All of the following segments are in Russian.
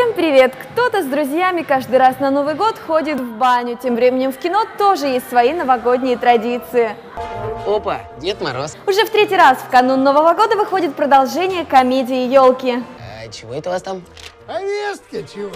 Всем привет! Кто-то с друзьями каждый раз на Новый год ходит в баню. Тем временем в кино тоже есть свои новогодние традиции. Опа, Дед Мороз. Уже в третий раз в канун Нового года выходит продолжение комедии «Елки». А чего это у вас там? Повестка чего?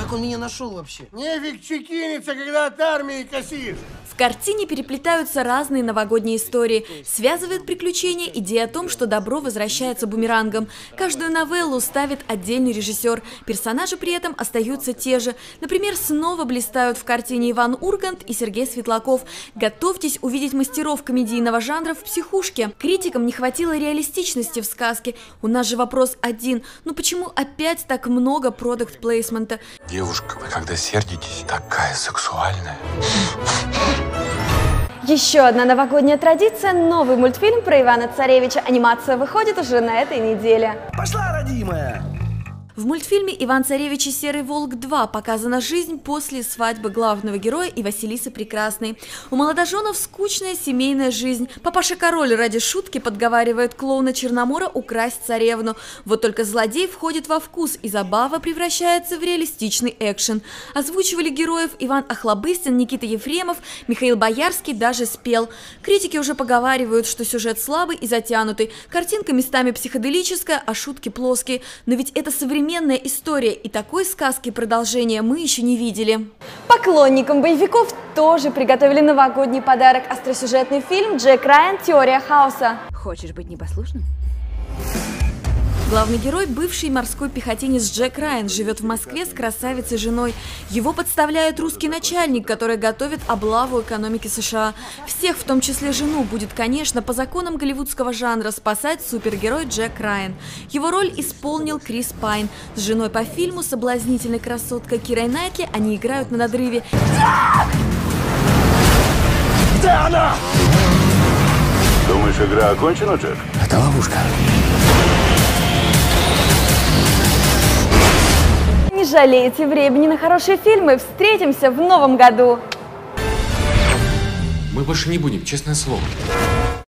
Как он меня нашел вообще? Нефиг чекиниться, когда от армии косишь. В картине переплетаются разные новогодние истории. Связывает приключения идея о том, что добро возвращается бумерангом. Каждую новеллу ставит отдельный режиссер. Персонажи при этом остаются те же. Например, снова блистают в картине Иван Ургант и Сергей Светлаков. Готовьтесь увидеть мастеров комедийного жанра в психушке. Критикам не хватило реалистичности в сказке. У нас же вопрос один. Ну почему опять так много продукт-плейсмента? Девушка, вы когда сердитесь, такая сексуальная. Еще одна новогодняя традиция – новый мультфильм про Ивана Царевича. Анимация выходит уже на этой неделе. Пошла, родимая! В мультфильме «Иван Царевич и Серый Волк 2» показана жизнь после свадьбы главного героя и Василисы Прекрасной. У молодоженов скучная семейная жизнь. Папаша-король ради шутки подговаривает клоуна Черномора украсть царевну. Вот только злодей входит во вкус, и забава превращается в реалистичный экшен. Озвучивали героев Иван Охлобыстин, Никита Ефремов, Михаил Боярский даже спел. Критики уже поговаривают, что сюжет слабый и затянутый. Картинка местами психоделическая, а шутки плоские. Но ведь это современная история, и такой сказки продолжения мы еще не видели. Поклонникам боевиков тоже приготовили новогодний подарок – остросюжетный фильм «Джек Райан. Теория хаоса». Хочешь быть непослушным? Главный герой – бывший морской пехотинец Джек Райан, живет в Москве с красавицей женой. Его подставляет русский начальник, который готовит облаву экономики США. Всех, в том числе жену, будет, конечно, по законам голливудского жанра спасать супергерой Джек Райан. Его роль исполнил Крис Пайн. С женой по фильму соблазнительной красоткой Кирой Найтли они играют на надрыве. Где она? Думаешь, игра окончена, Джек? Это ловушка. Жалейте времени на хорошие фильмы. Встретимся в новом году. Мы больше не будем, честное слово.